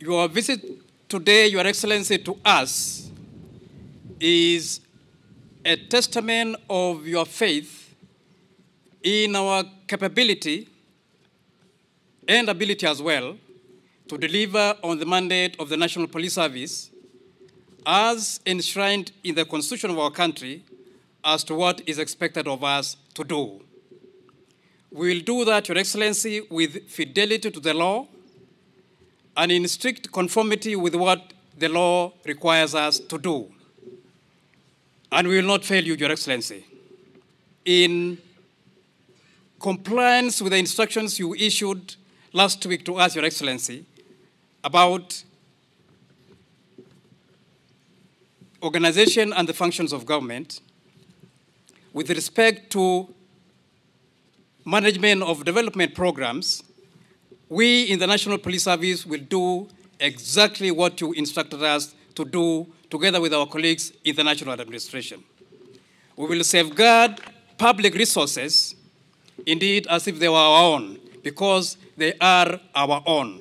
Your visit today, Your Excellency, to us is a testament of your faith in our capability and ability as well to deliver on the mandate of the National Police Service as enshrined in the Constitution of our country as to what is expected of us to do. We will do that, Your Excellency, with fidelity to the law and in strict conformity with what the law requires us to do. And we will not fail you, Your Excellency. In compliance with the instructions you issued last week to us, Your Excellency, about organization and the functions of government, with respect to management of development programs, we in the National Police Service will do exactly what you instructed us to do together with our colleagues in the National Administration. We will safeguard public resources, indeed as if they were our own, because they are our own.